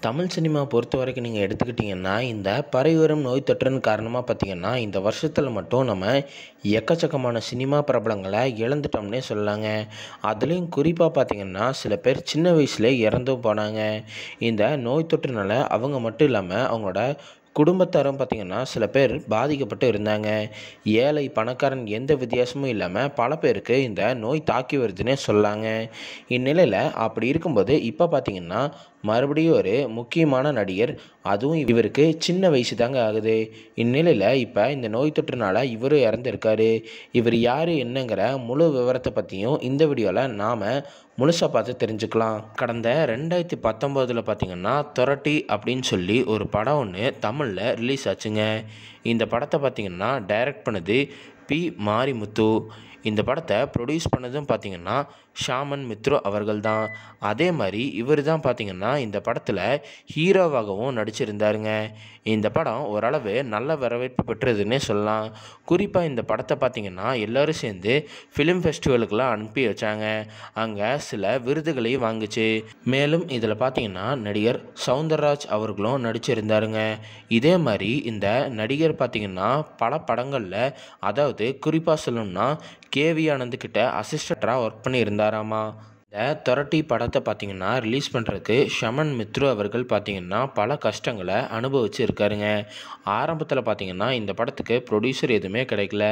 Tamil cinema பொறுத்த வரைக்கும் நீங்கள் எடுத்துக்கிட்டிங்கன்னா இந்த பரவிவரும் நோய் தொற்றின் காரணமாக பார்த்திங்கன்னா இந்த வருஷத்தில் மட்டும் நம்ம எக்கச்சக்கமான சினிமா பிரபலங்களை இழந்துட்டோம்னே சொல்லலாங்க. அதுலேயும் குறிப்பாக பார்த்திங்கன்னா சில பேர் சின்ன வயசுல இறந்தும் போனாங்க. இந்த நோய் தொற்றுனால அவங்க மட்டும் இல்லாமல் அவங்களோட குடும்பத்தாரும் பார்த்திங்கன்னா சில பேர் பாதிக்கப்பட்டு இருந்தாங்க. ஏழை பணக்காரன் எந்த வித்தியாசமும் இல்லாமல் பல பேருக்கு இந்த நோய் தாக்கி வருதுன்னே சொல்லாங்க. இந்நிலையில் அப்படி இருக்கும்போது இப்போ பார்த்திங்கன்னா மறுபடியும் ஒரு முக்கியமான நடிகர் அதுவும் இவருக்கு சின்ன வயசு தாங்க ஆகுது. இந்நிலையில் இப்போ இந்த நோய் தொற்றுனால இவரும் இறந்துருக்காரு. இவர் யார் என்னங்கிற முழு விவரத்தை பற்றியும் இந்த வீடியோவில் நாம் முழுசாக பார்த்து தெரிஞ்சுக்கலாம். கடந்த ரெண்டாயிரத்தி பத்தொம்போதில் பார்த்திங்கன்னா தொரட்டி அப்படின்னு சொல்லி ஒரு படம் ஒன்று தமிழில் ரிலீஸ் ஆச்சுங்க. இந்த படத்தை பார்த்திங்கன்னா டைரக்ட் பண்ணது பி மாரிமுத்து. இந்த படத்தை ப்ரொடியூஸ் பண்ணதும் பார்த்திங்கன்னா ஷாமன் மித்ரு அவர்கள் தான் அதே மாதிரி இவர் தான் பார்த்திங்கன்னா இந்த படத்தில் ஹீரோவாகவும் நடிச்சிருந்தாருங்க. இந்த படம் ஓரளவு நல்ல வரவேற்பு பெற்றதுன்னே சொல்லலாம். குறிப்பாக இந்த படத்தை பார்த்திங்கன்னா எல்லோரும் சேர்ந்து ஃபிலிம் ஃபெஸ்டிவலுக்கெல்லாம் அனுப்பி வச்சாங்க. அங்கே சில விருதுகளை வாங்குச்சு. மேலும் இதில் பார்த்திங்கன்னா நடிகர் சவுந்தரராஜ் அவர்களும் நடிச்சிருந்தாருங்க. இதே மாதிரி இந்த நடிகர் பார்த்திங்கன்னா பல படங்களில் அதாவது குறிப்பாக சொல்லணும்னா கேவி ஆனந்த் கிட்ட அசிஸ்டண்ட்டாக ஒர்க் பண்ணி இருந்தாராமா இந்த தொரட்டி படத்தை பார்த்தீங்கன்னா ரிலீஸ் பண்ணுறதுக்கு ஷமன் மித்ரு அவர்கள் பார்த்தீங்கன்னா பல கஷ்டங்களை அனுபவிச்சு இருக்காருங்க ஆரம்பத்தில் பார்த்தீங்கன்னா இந்த படத்துக்கு ப்ரொடியூசர் எதுவுமே கிடைக்கல.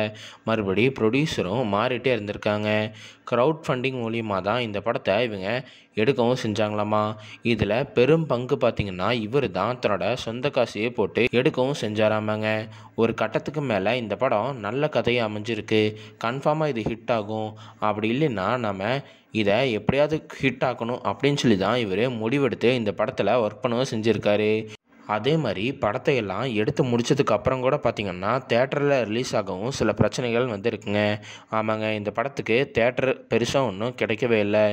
மறுபடி ப்ரொடியூசரும் மாறிட்டே இருந்திருக்காங்க. க்ரௌட் ஃபண்டிங் மூலியமாக தான் இந்த படத்தை இவங்க எடுக்கவும் செஞ்சாங்களாமா? இதில் பெரும் பங்கு பார்த்திங்கன்னா இவர் தான் தன்னோட சொந்த காசையே போட்டு எடுக்கவும் செஞ்சாராமாங்க. ஒரு கட்டத்துக்கு மேலே இந்த படம் நல்ல கதையை அமைஞ்சிருக்கு. கன்ஃபார்மாக இது ஹிட் ஆகும். அப்படி இல்லைன்னா நம்ம இதை எப்படியாவது ஹிட் ஆக்கணும் அப்படின்னு சொல்லி தான் இவர் முடிவெடுத்து இந்த படத்தில் ஒர்க் பண்ணவும் செஞ்சுருக்காரு. அதே மாதிரி படத்தை எல்லாம் எடுத்து முடித்ததுக்கு அப்புறம் கூட பார்த்திங்கன்னா தேட்டரில் ரிலீஸ் ஆகவும் சில பிரச்சனைகள் வந்துருக்குங்க. ஆமாங்க இந்த படத்துக்கு தேட்டர் பெருசாக ஒன்றும் கிடைக்கவே இல்லை.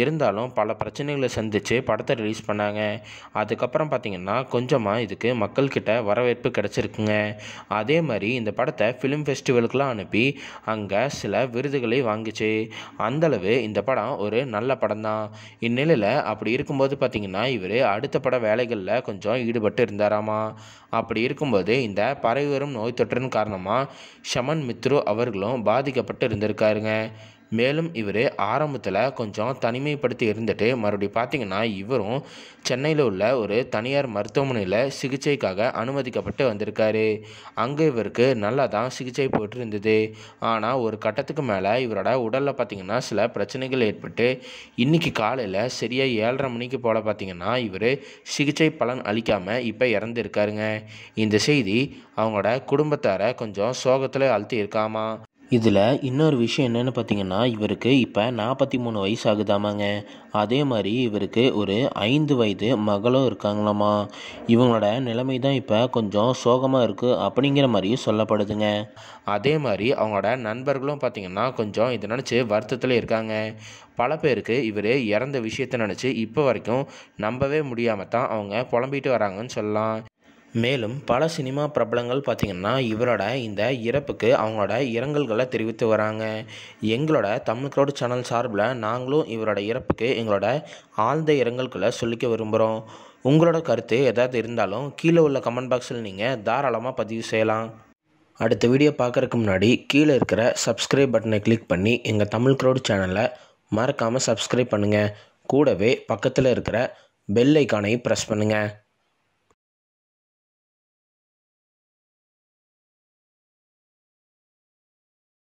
இருந்தாலும் பல பிரச்சனைகளை சந்தித்து படத்தை ரிலீஸ் பண்ணாங்க. அதுக்கப்புறம் பார்த்திங்கன்னா கொஞ்சமாக இதுக்கு மக்கள்கிட்ட வரவேற்பு கிடச்சிருக்குங்க. அதே மாதிரி இந்த படத்தை ஃபிலிம் ஃபெஸ்டிவலுக்கெலாம் அனுப்பி அங்கே சில விருதுகளை வாங்கிச்சு. அந்தளவு இந்த படம் ஒரு நல்ல படம் தான் இந்நிலையில் அப்படி இருக்கும்போது பார்த்திங்கன்னா இவர் அடுத்த பட வேலைகளில் கொஞ்சம் ஈடுபட்டு இருந்தாராமா அப்படி இருக்கும்போது இந்த பரவி வரும் நோய் தொற்றின் காரணமாக ஷமன் மித்ரு அவர்களும் பாதிக்கப்பட்டு இருந்திருக்காருங்க. மேலும் இவர் ஆரம்பத்தில் கொஞ்சம் தனிமைப்படுத்தி இருந்துட்டு மறுபடியும் பார்த்திங்கன்னா இவரும் சென்னையில் உள்ள ஒரு தனியார் மருத்துவமனையில் சிகிச்சைக்காக அனுமதிக்கப்பட்டு வந்திருக்காரு. அங்கே இவருக்கு நல்லா தான் சிகிச்சை போட்டு இருந்தது ஆனால் ஒரு கட்டத்துக்கு மேலே இவரோட உடலில் பார்த்திங்கன்னா சில பிரச்சனைகள் ஏற்பட்டு இன்றைக்கி காலையில் சரியாக ஏழரை மணிக்கு போல் பார்த்திங்கன்னா இவர் சிகிச்சை பலன் அளிக்காமல் இப்போ இறந்துருக்காருங்க. இந்த செய்தி அவங்களோட குடும்பத்தாரை கொஞ்சம் சோகத்தில் அழுத்தி இருக்காமா இதில் இன்னொரு விஷயம் என்னென்னு பார்த்தீங்கன்னா இவருக்கு இப்போ நாற்பத்தி மூணு வயசு ஆகுதாமாங்க அதே மாதிரி இவருக்கு ஒரு ஐந்து வயது மகளும் இருக்காங்களாமா. இவங்களோட நிலைமை தான் இப்போ கொஞ்சம் சோகமாக இருக்குது அப்படிங்கிற மாதிரியும் சொல்லப்படுதுங்க. அதே மாதிரி அவங்களோட நண்பர்களும் பார்த்திங்கன்னா கொஞ்சம் இதை நினச்சி வருத்தத்தில் இருக்காங்க. பல பேருக்கு இவர் இறந்த விஷயத்தை நினச்சி இப்போ வரைக்கும் நம்பவே முடியாமல் தான் அவங்க புலம்பிட்டு வராங்கன்னு சொல்லலாம். மேலும் பல சினிமா பிரபலங்கள் பார்த்திங்கன்னா இவரோட இந்த இறப்புக்கு அவங்களோட இரங்கல்களை தெரிவித்து வராங்க. எங்களோட தமிழ் க்ரௌட் சேனல் சார்பில் நாங்களும் இவரோட இறப்புக்கு எங்களோட ஆழ்ந்த இரங்கல்களை சொல்லிக்க விரும்புகிறோம் உங்களோட கருத்து ஏதாவது இருந்தாலும் கீழே உள்ள கமெண்ட் பாக்ஸில் நீங்கள் தாராளமாக பதிவு செய்யலாம். அடுத்த வீடியோ பார்க்குறதுக்கு முன்னாடி கீழே இருக்கிற சப்ஸ்கிரைப் பட்டனை கிளிக் பண்ணி எங்கள் தமிழ் க்ரௌட் சேனலை மறக்காமல் சப்ஸ்கிரைப் பண்ணுங்கள் கூடவே பக்கத்தில் இருக்கிற பெல் ஐக்கானையும் ப்ரெஸ் பண்ணுங்கள்